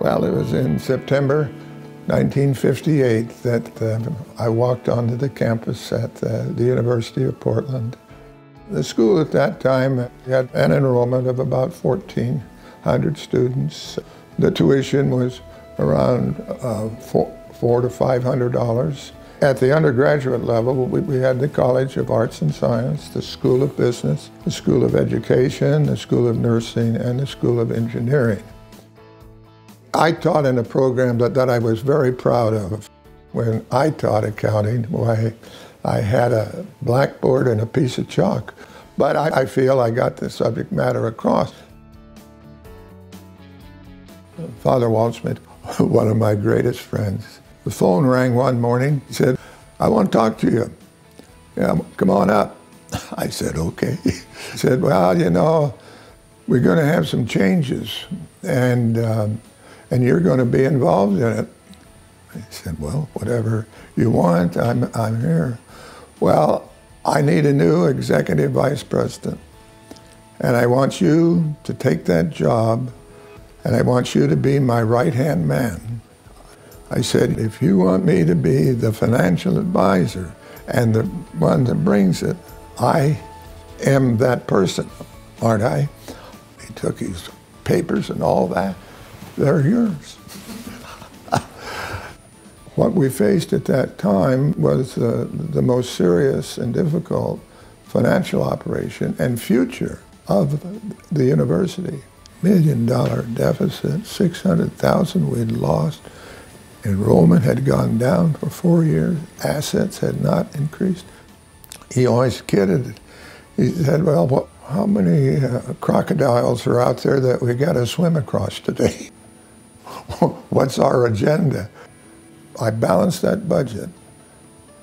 Well, it was in September 1958 that uh, I walked onto the campus at uh, the University of Portland. The school at that time had an enrollment of about 1,400 students. The tuition was around uh, four, four to five hundred dollars. At the undergraduate level, we, we, had the College of Arts and Science, the School of Business, the School of Education, the School of Nursing, and the School of Engineering. I taught in a program that, that I was very proud of. When I taught accounting, why I had a blackboard and a piece of chalk, but I, I feel I got the subject matter across. Father Waldschmidt, one of my greatest friends, the phone rang one morning. He said, I want to talk to you. Yeah, come on up. I said, okay. He said, well, you know, we're going to have some changes, and, um, and you're going to be involved in it. I said, well, whatever you want, I'm, I'm here. Well, I need a new executive vice president, and I want you to take that job, and I want you to be my right-hand man. I said, if you want me to be the financial advisor and the one that brings it, I am that person, aren't I? He took his papers and all that. They're yours. what we faced at that time was the most serious and difficult financial operation and future of the university. Million dollar deficit, 600,000 we'd lost. Enrollment had gone down for four years. Assets had not increased. He always kidded. He said, well, what, how many uh, crocodiles are out there that we got to swim across today? What's our agenda? I balanced that budget,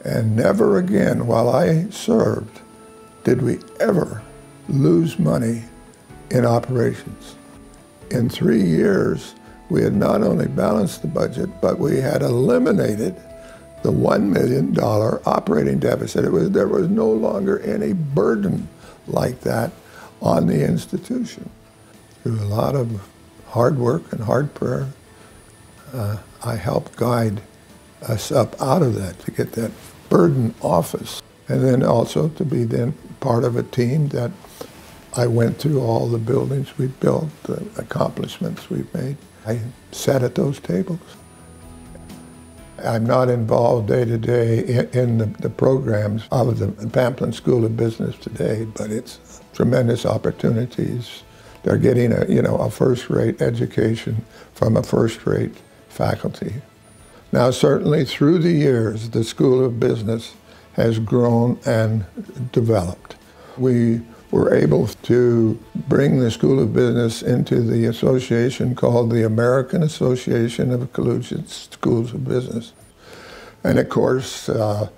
and never again while I served did we ever lose money in operations. In three years, we had not only balanced the budget, but we had eliminated the $1 million operating deficit. Was, there was no longer any burden like that on the institution. Through a lot of hard work and hard prayer, uh, I helped guide us up out of that to get that burden off us. And then also to be then part of a team that I went through all the buildings we built, the accomplishments we've made. I sat at those tables. I'm not involved day to day in the, the, programs of the Pamplin School of Business today, but it's tremendous opportunities. They're getting a, you know, a first-rate education from a first-rate faculty. Now, certainly through the years, the School of Business has grown and developed. We were able to bring the School of Business into the association called the American Association of Collegiate Schools of Business. And of course, uh,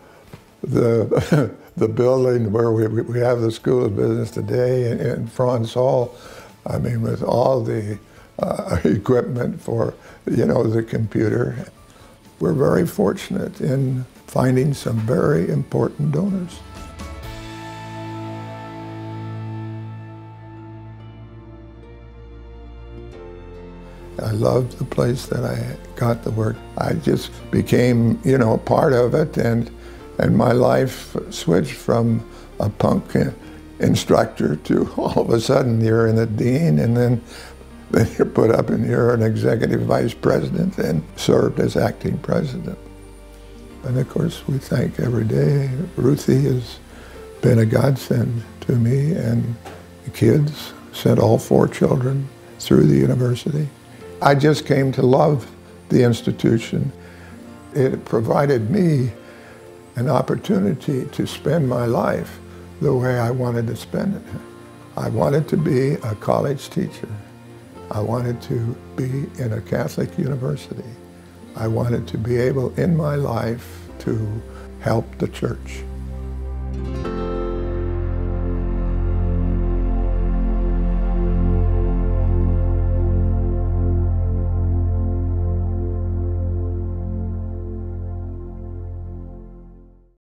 the, the building where we, we have the School of Business today in, in Franz Hall, I mean, with all the uh, equipment for, you know, the computer, we're very fortunate in finding some very important donors. I loved the place that I got the work. I just became, you know, a part of it, and and my life switched from a punk instructor to all of a sudden you're in the dean, and then then you're put up and you're an executive vice president and served as acting president. And of course, we thank every day. Ruthie has been a godsend to me and the kids, sent all four children through the university. I just came to love the institution. It provided me an opportunity to spend my life the way I wanted to spend it. I wanted to be a college teacher. I wanted to be in a Catholic university. I wanted to be able in my life to help the church.